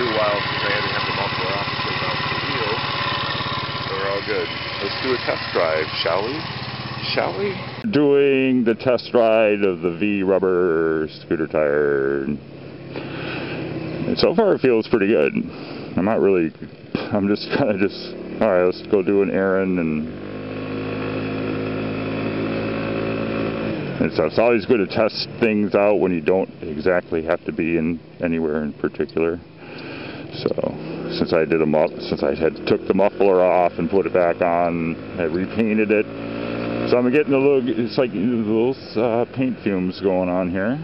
too since I had to have the muffler off the wheels. So we're all good. Let's do a test drive, shall we? Shall we? Doing the test ride of the Vee Rubber scooter tire. And so far it feels pretty good. I'm not really, I'm just kind of just, alright, let's go do an errand and And so it's always good to test things out when you don't exactly have to be in anywhere in particular. So since I did a since I had took the muffler off and put it back on, I repainted it. So I'm getting a little, it's like little uh, paint fumes going on here,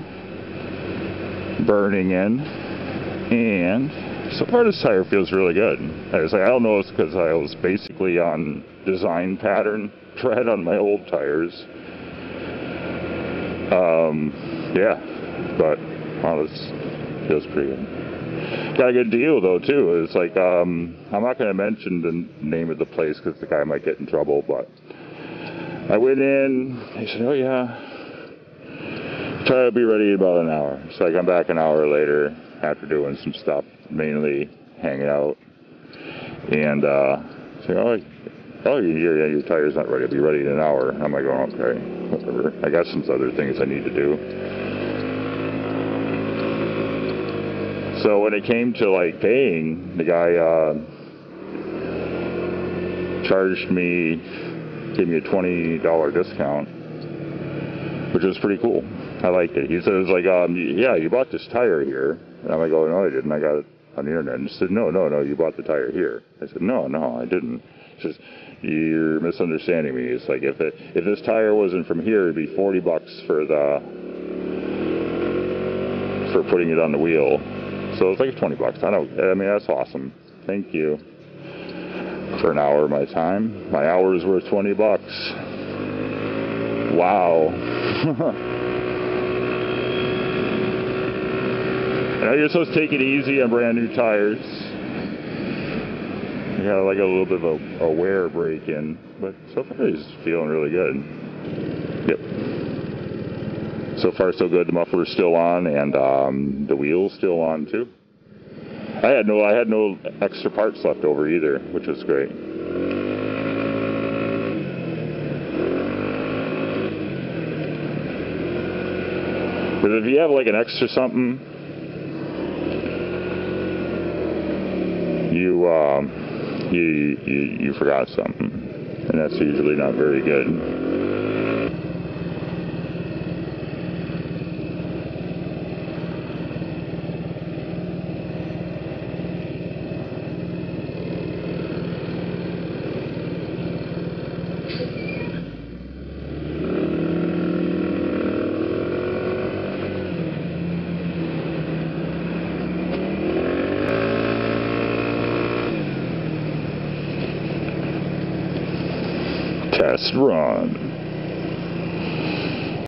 burning in, and so far this tire feels really good. I was like, I don't know it's because I was basically on design pattern tread on my old tires um, yeah, but well, this feels pretty good. Got a good deal though too. It's like um, I'm not going to mention the name of the place because the guy might get in trouble. But I went in. He said, "Oh yeah, try to be ready in about an hour." So I come back an hour later after doing some stuff, mainly hanging out, and uh, say, "Oh, oh, yeah, yeah, your tire's not ready. I'll be ready in an hour." I'm like, "Oh, okay, whatever. I got some other things I need to do." So when it came to like paying, the guy uh, charged me, gave me a twenty dollar discount, which was pretty cool. I liked it. He said, says like, um, yeah, you bought this tire here, and I'm like, oh no, I didn't. I got it on the internet. And he said, no, no, no, you bought the tire here. I said, no, no, I didn't. He says, you're misunderstanding me. It's like if it if this tire wasn't from here, it'd be forty bucks for the for putting it on the wheel. So it's like twenty bucks. I don't. I mean that's awesome. Thank you for an hour of my time. My hour is worth twenty bucks. Wow. I know you're supposed to take it easy on brand new tires. You got like a little bit of a, a wear break in, but so far he's feeling really good. Yep. So far so good. The muffler's still on and um, the wheel's still on too. I had no I had no extra parts left over either, which was great. But if you have like an extra something, you um, you, you you forgot something, and that's usually not very good. Test run.